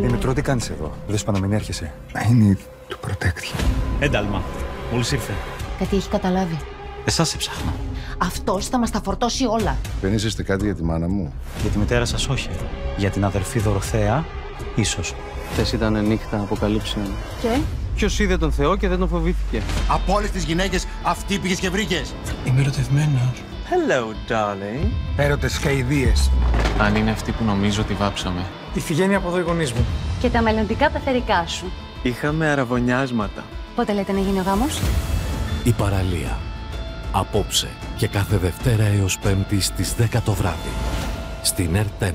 Δημητρό, τι κάνεις εδώ; Δεν σου να μην έρχεσαι. Είναι του protect. Ένταλμα. Μόλις ήρθε. Κάτι έχει καταλάβει. Εσάς ψάχνω. Αυτός θα μας τα φορτώσει όλα. Δεν είσαστε κάτι για τη μάνα μου; Για τη μητέρα σας, όχι. Για την αδερφή Δωροθέα, ίσως. Χθες ήταν νύχτα αποκαλύψεων. Και; Ποιος είδε τον Θεό και δεν τον φοβήθηκε; Από όλες τις γυναίκες, αυτή πήγες και βρήκες. Είμαι ερωτευμένος. Hello, darling. Έρωτες και ιδίες. Αν είναι αυτή που νομίζω ότι βάψαμε. Ιφηγένεια από εδώ οι γονείς μου. Και τα μελλοντικά πεθερικά σου. Είχαμε αραβωνιάσματα. Πότε λέτε να γίνει ο γάμος; Η παραλία. Απόψε και κάθε Δευτέρα έως Πέμπτη στις 10 το βράδυ. Στην ΕΡΤ 1.